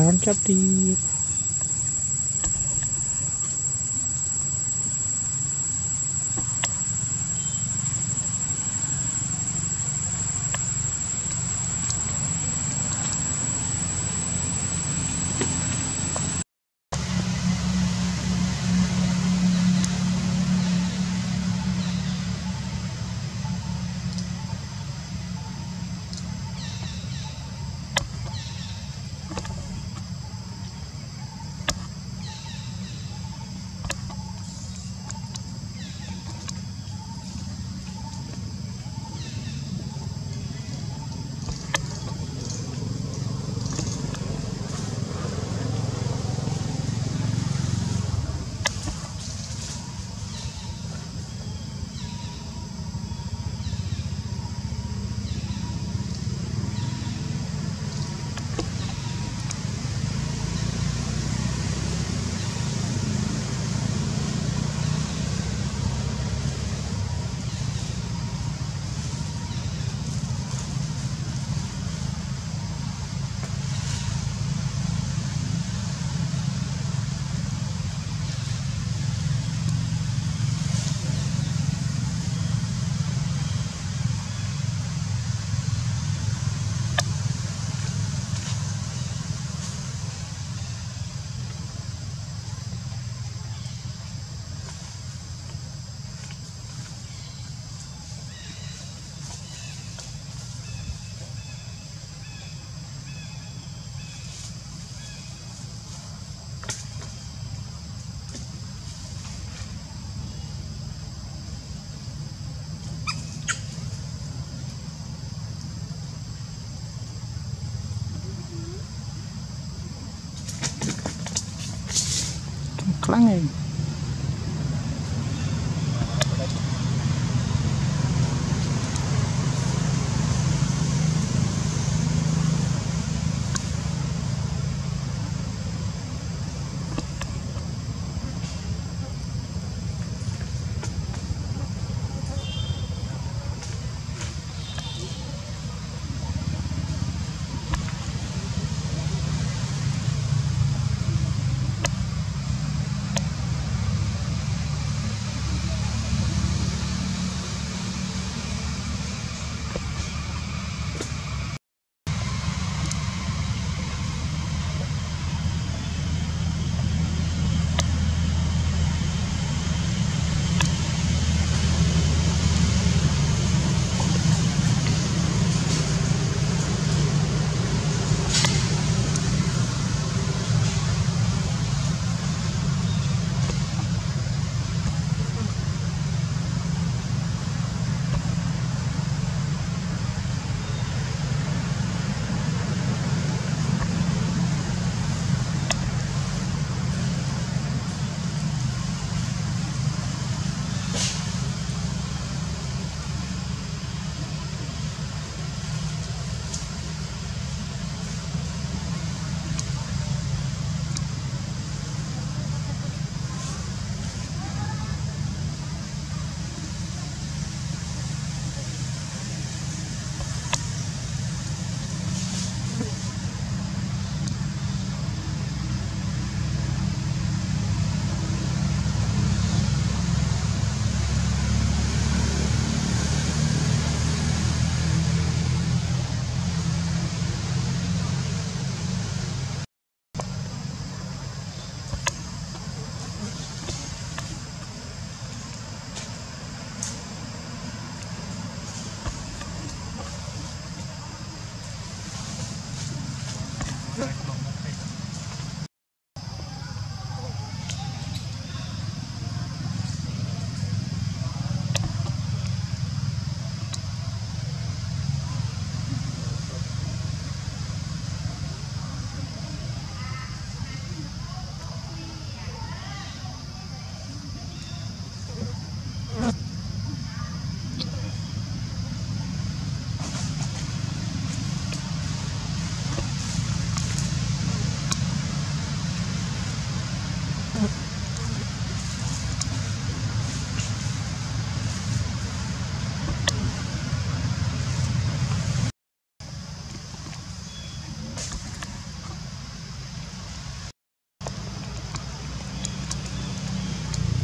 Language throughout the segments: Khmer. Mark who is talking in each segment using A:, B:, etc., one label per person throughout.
A: រន់ hanging.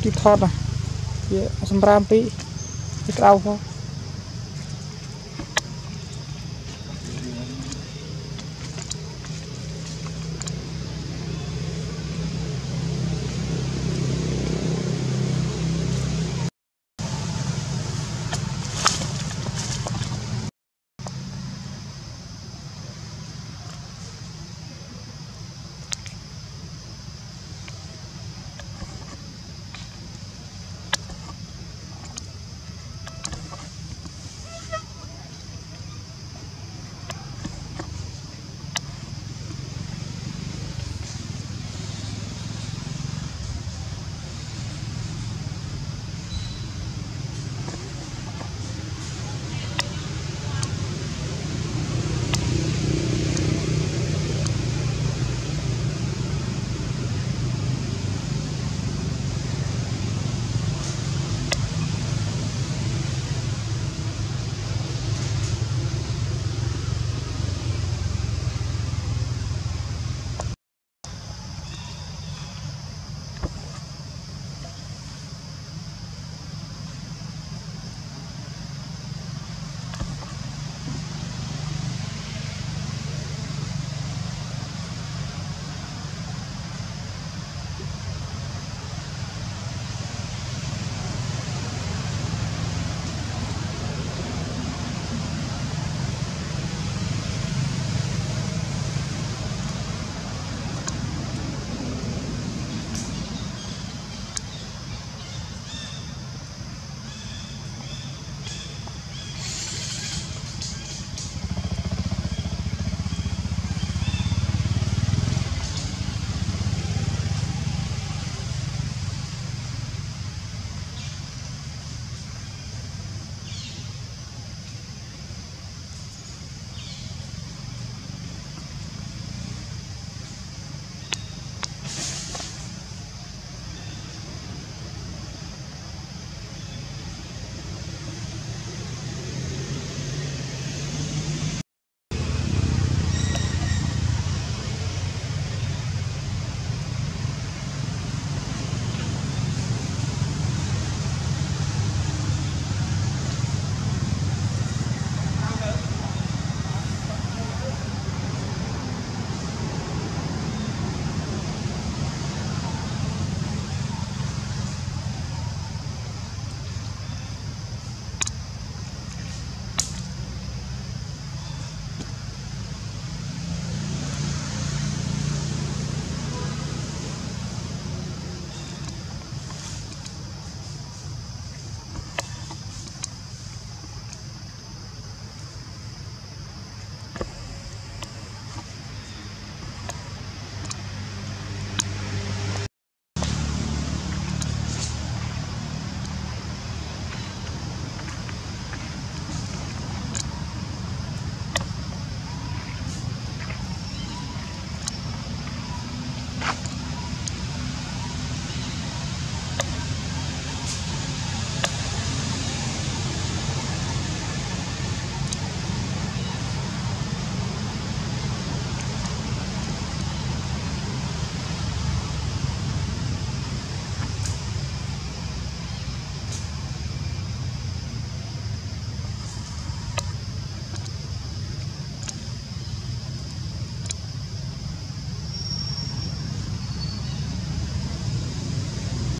A: ប់ទីខ្លាំងឯងថតណាវាសម្រាមពីវាក្តៅផង